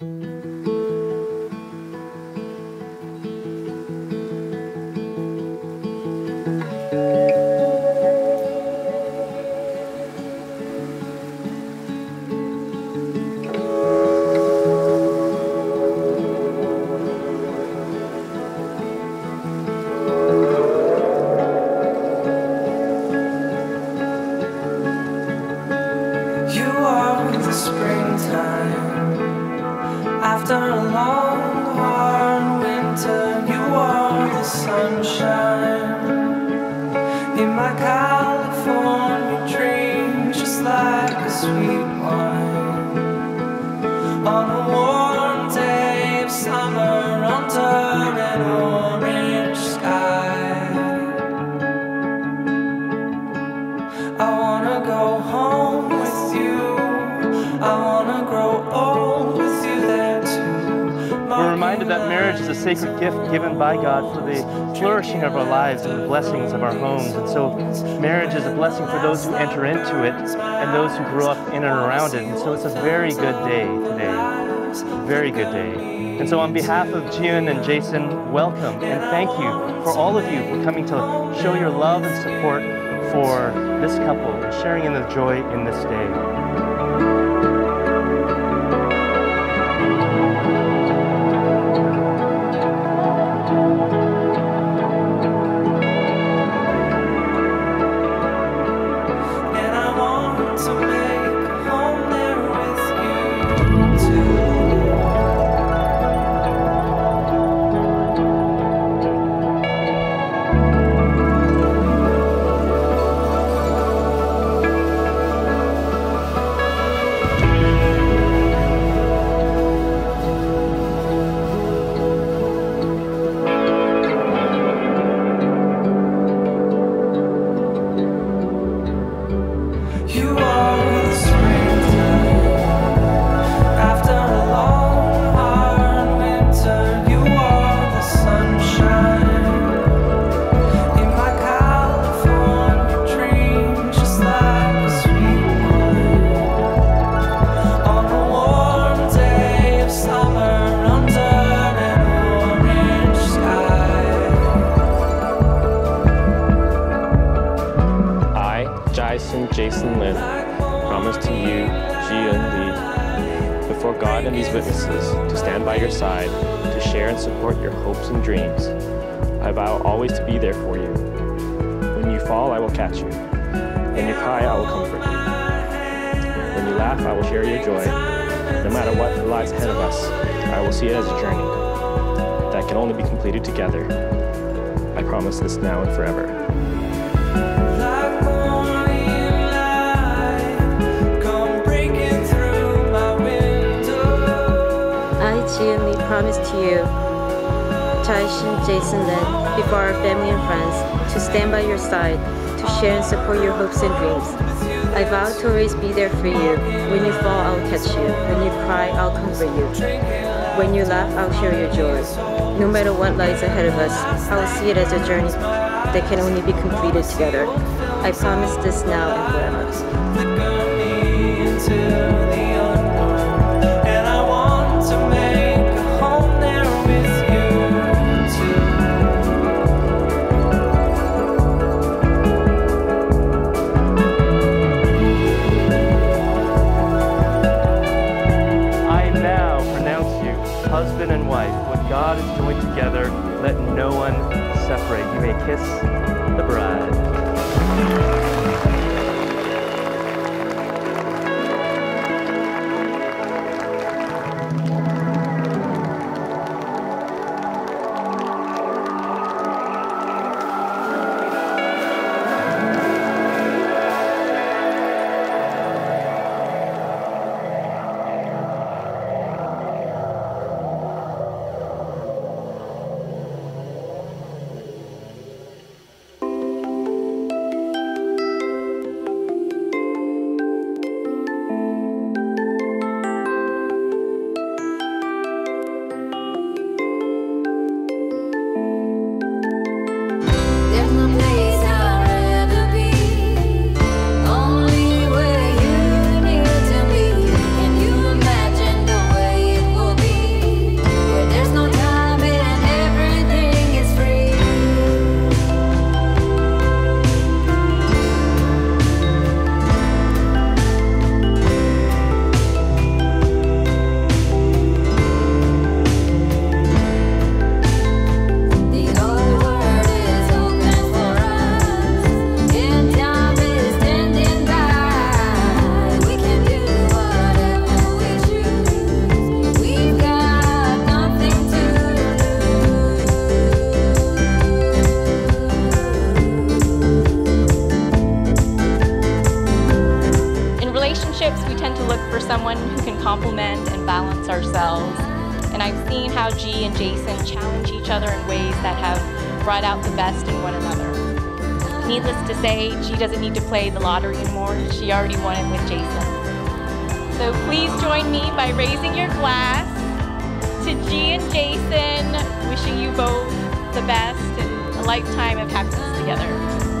You are the springtime after a long, hard winter. You are the sunshine in my California dream, just like a sweet reminded that marriage is a sacred gift given by God for the flourishing of our lives and the blessings of our homes. And so, marriage is a blessing for those who enter into it and those who grow up in and around it. And so, it's a very good day today. Very good day. And so, on behalf of June and Jason, welcome and thank you for all of you for coming to show your love and support for this couple and sharing in the joy in this day. Jason promise to you, Jian Lee, before God and these witnesses, to stand by your side, to share and support your hopes and dreams. I vow always to be there for you. When you fall, I will catch you. When you cry, I will comfort you. When you laugh, I will share your joy. No matter what lies ahead of us, I will see it as a journey that can only be completed together. I promise this now and forever. Promise to you, Taishin Jason Lin, before our family and friends, to stand by your side, to share and support your hopes and dreams. I vow to always be there for you. When you fall, I'll catch you. When you cry, I'll comfort you. When you laugh, I'll share your joy. No matter what lies ahead of us, I will see it as a journey that can only be completed together. I promise this now and forever. Let no one separate. You may kiss how Ji and Jason challenge each other in ways that have brought out the best in one another. Needless to say, Ji doesn't need to play the lottery anymore. She already won it with Jason. So please join me by raising your glass to Ji and Jason, wishing you both the best and a lifetime of happiness together.